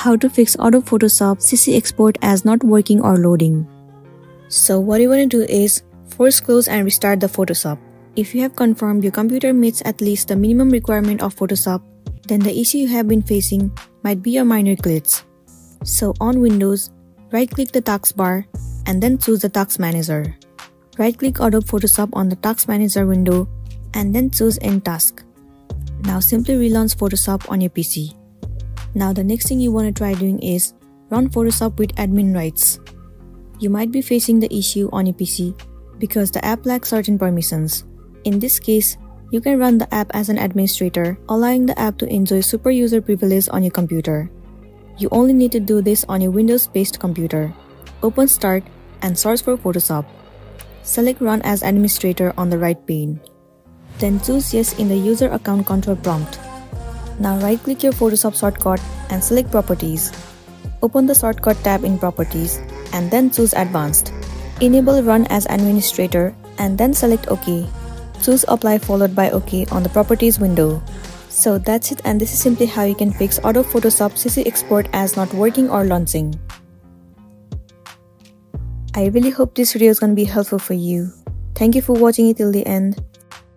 how to fix Adobe Photoshop CC export as not working or loading. So what you want to do is force close and restart the Photoshop. If you have confirmed your computer meets at least the minimum requirement of Photoshop, then the issue you have been facing might be a minor glitch. So on Windows, right-click the taskbar and then choose the Task Manager. Right-click Adobe Photoshop on the Task Manager window and then choose End Task. Now simply relaunch Photoshop on your PC. Now the next thing you want to try doing is run Photoshop with admin rights. You might be facing the issue on your PC because the app lacks certain permissions. In this case, you can run the app as an administrator, allowing the app to enjoy super user privilege on your computer. You only need to do this on your Windows-based computer. Open Start and search for Photoshop. Select Run as Administrator on the right pane. Then choose Yes in the User Account Control prompt. Now right-click your Photoshop shortcut and select Properties. Open the shortcut tab in Properties and then choose Advanced. Enable Run as Administrator and then select OK. Choose Apply followed by OK on the Properties window. So that's it and this is simply how you can fix Adobe Photoshop CC export as not working or launching. I really hope this video is gonna be helpful for you. Thank you for watching it till the end.